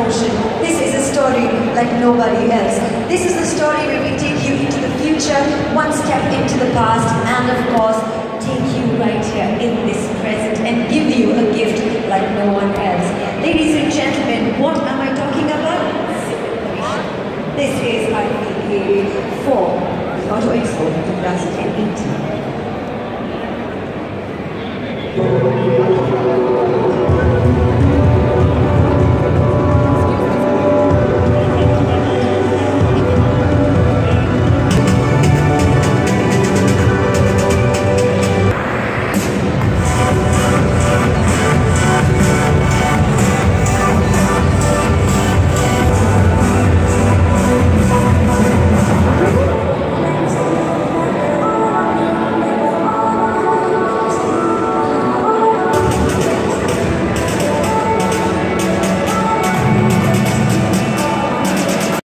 emotion. This is a story like nobody else. This is the story where we take you into the future, one step into the past, and of course, take you right here in this present and give you a gift like no one else. Ladies and gentlemen, what am I talking about? This is IPA 4, Auto Expo 2018.